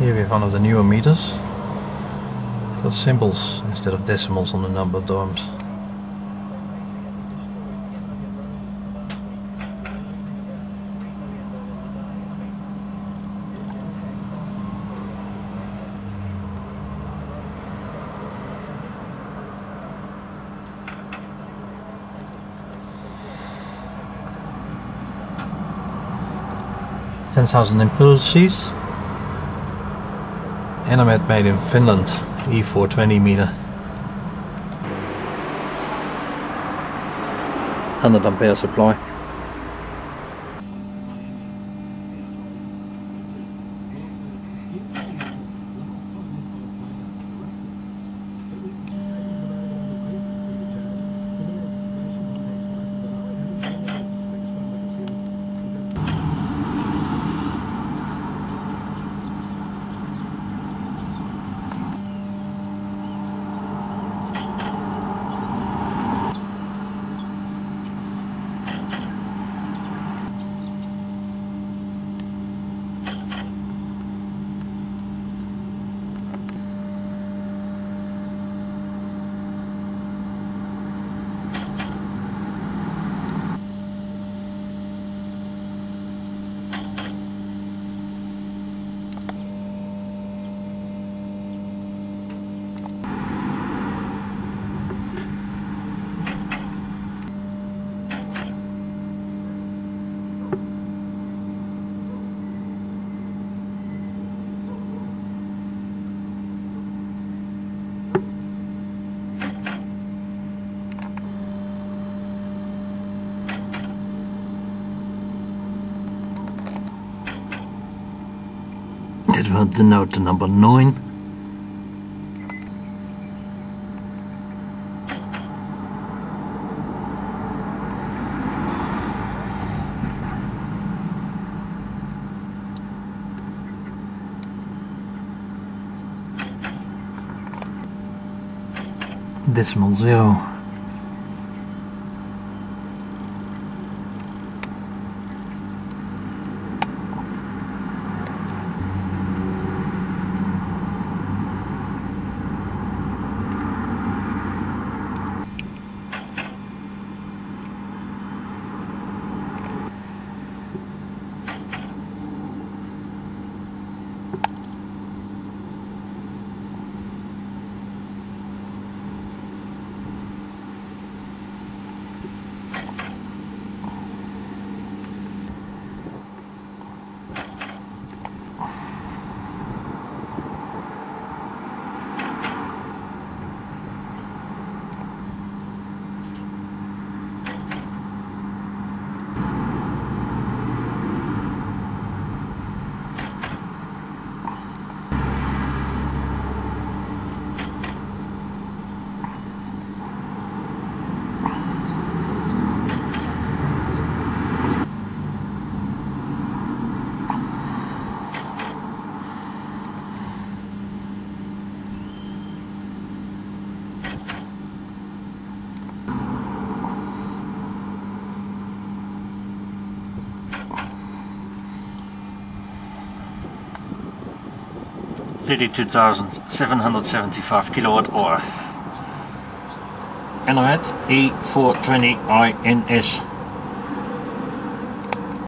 Here we have one of the newer meters. Got symbols instead of decimals on the number of dorms. Ten thousand impulses. Enermet made in Finland, E420 meter. 100 ampere supply. Wil denote the number 9. Decimal zero. Thirty-two thousand seven hundred seventy-five kilowatt hour. Enermet E420 INS